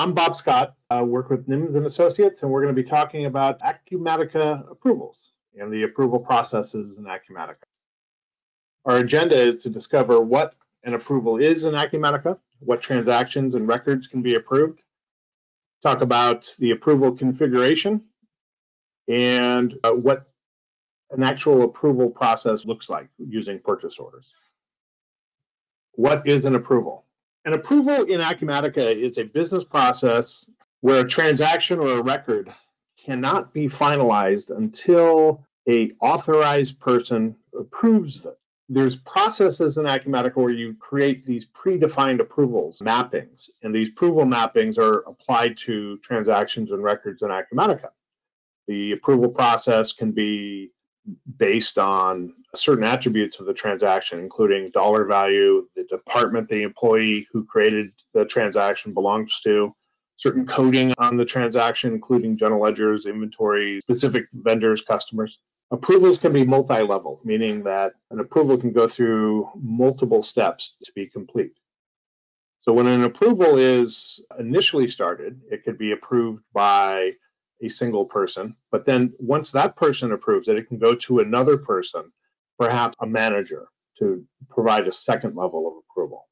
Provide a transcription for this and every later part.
I'm Bob Scott, I work with Nims and Associates, and we're going to be talking about Acumatica approvals and the approval processes in Acumatica. Our agenda is to discover what an approval is in Acumatica, what transactions and records can be approved, talk about the approval configuration, and uh, what an actual approval process looks like using purchase orders. What is an approval? An approval in Acumatica is a business process where a transaction or a record cannot be finalized until a authorized person approves it. There's processes in Acumatica where you create these predefined approvals mappings, and these approval mappings are applied to transactions and records in Acumatica. The approval process can be based on certain attributes of the transaction, including dollar value, the department the employee who created the transaction belongs to, certain coding on the transaction, including general ledgers, inventory, specific vendors, customers. Approvals can be multi level, meaning that an approval can go through multiple steps to be complete. So when an approval is initially started, it could be approved by a single person. But then once that person approves it, it can go to another person, perhaps a manager, to provide a second level of approval.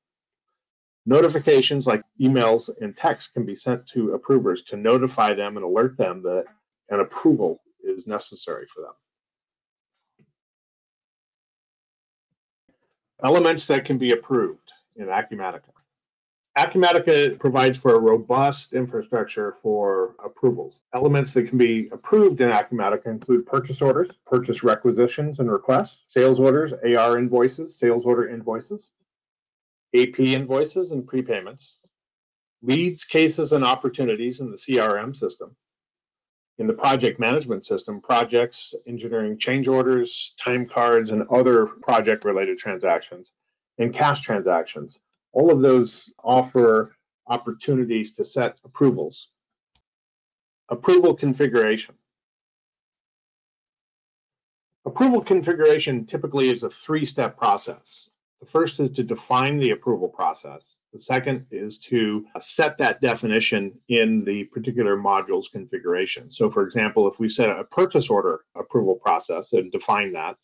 Notifications like emails and text can be sent to approvers to notify them and alert them that an approval is necessary for them. Elements that can be approved in Acumatica. Acumatica provides for a robust infrastructure for approvals. Elements that can be approved in Acumatica include purchase orders, purchase requisitions and requests, sales orders, AR invoices, sales order invoices, AP invoices and prepayments, leads, cases, and opportunities in the CRM system. In the project management system, projects, engineering change orders, time cards, and other project related transactions, and cash transactions all of those offer opportunities to set approvals. Approval configuration. Approval configuration typically is a three-step process. The first is to define the approval process. The second is to set that definition in the particular module's configuration. So for example, if we set a purchase order approval process and define that,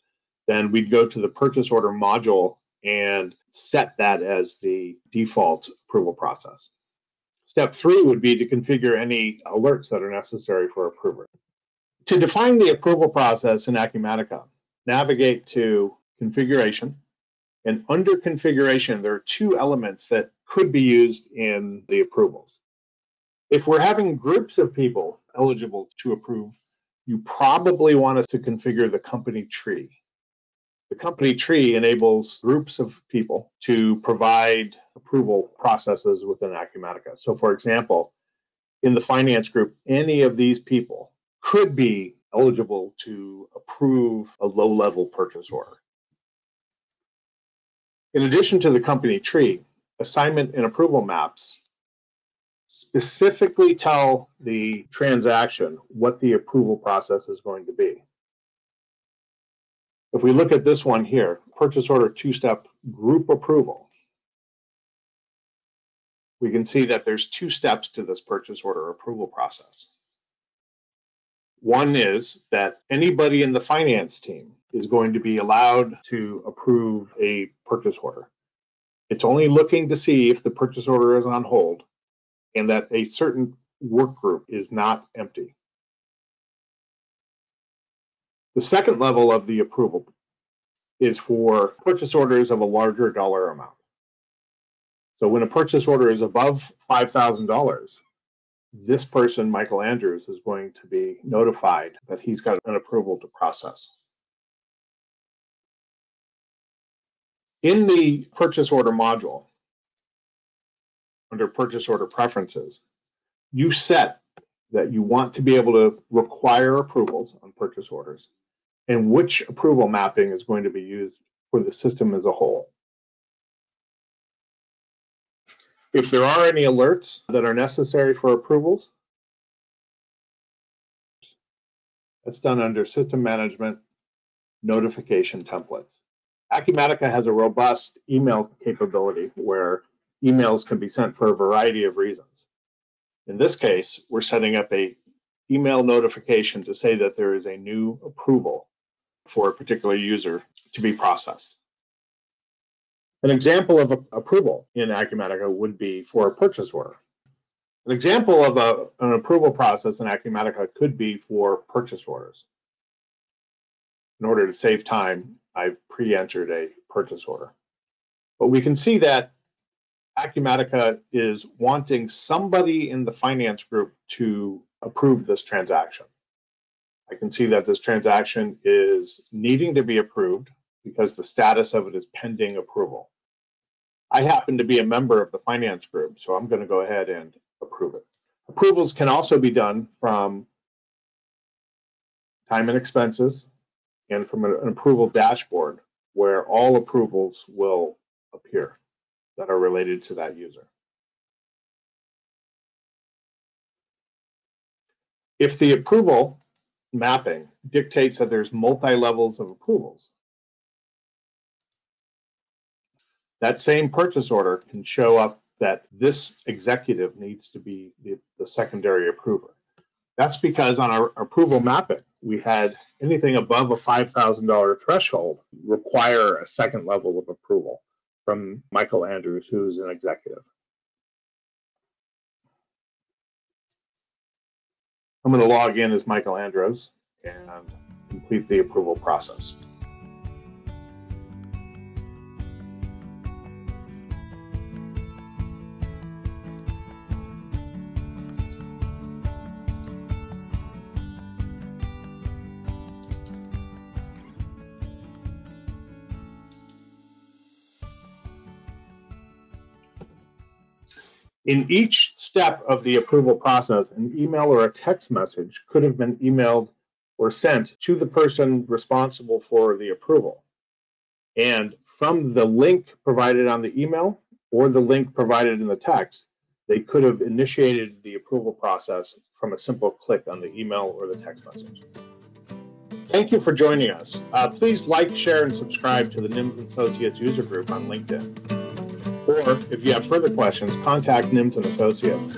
then we'd go to the purchase order module and set that as the default approval process. Step three would be to configure any alerts that are necessary for approval. To define the approval process in Acumatica, navigate to configuration. And under configuration, there are two elements that could be used in the approvals. If we're having groups of people eligible to approve, you probably want us to configure the company tree. The company tree enables groups of people to provide approval processes within Acumatica. So, for example, in the finance group, any of these people could be eligible to approve a low level purchase order. In addition to the company tree, assignment and approval maps specifically tell the transaction what the approval process is going to be. If we look at this one here, purchase order two-step group approval, we can see that there's two steps to this purchase order approval process. One is that anybody in the finance team is going to be allowed to approve a purchase order. It's only looking to see if the purchase order is on hold and that a certain work group is not empty. The second level of the approval is for purchase orders of a larger dollar amount. So when a purchase order is above $5,000, this person, Michael Andrews, is going to be notified that he's got an approval to process. In the purchase order module, under purchase order preferences, you set that you want to be able to require approvals on purchase orders and which approval mapping is going to be used for the system as a whole. If there are any alerts that are necessary for approvals, that's done under System Management Notification Templates. Acumatica has a robust email capability where emails can be sent for a variety of reasons. In this case, we're setting up a email notification to say that there is a new approval for a particular user to be processed. An example of a, approval in Acumatica would be for a purchase order. An example of a, an approval process in Acumatica could be for purchase orders. In order to save time, I've pre-entered a purchase order. But we can see that Acumatica is wanting somebody in the finance group to approve this transaction. I can see that this transaction is needing to be approved because the status of it is pending approval. I happen to be a member of the finance group, so I'm going to go ahead and approve it. Approvals can also be done from time and expenses and from an approval dashboard where all approvals will appear that are related to that user. If the approval mapping dictates that there's multi-levels of approvals, that same purchase order can show up that this executive needs to be the, the secondary approver. That's because on our approval mapping, we had anything above a $5,000 threshold require a second level of approval from Michael Andrews, who's an executive. I'm going to log in as Michael Andrews and complete the approval process. In each step of the approval process, an email or a text message could have been emailed or sent to the person responsible for the approval. And from the link provided on the email or the link provided in the text, they could have initiated the approval process from a simple click on the email or the text message. Thank you for joining us. Uh, please like, share, and subscribe to the NIMS Associates user group on LinkedIn. Or if you have further questions, contact NIMS and Associates.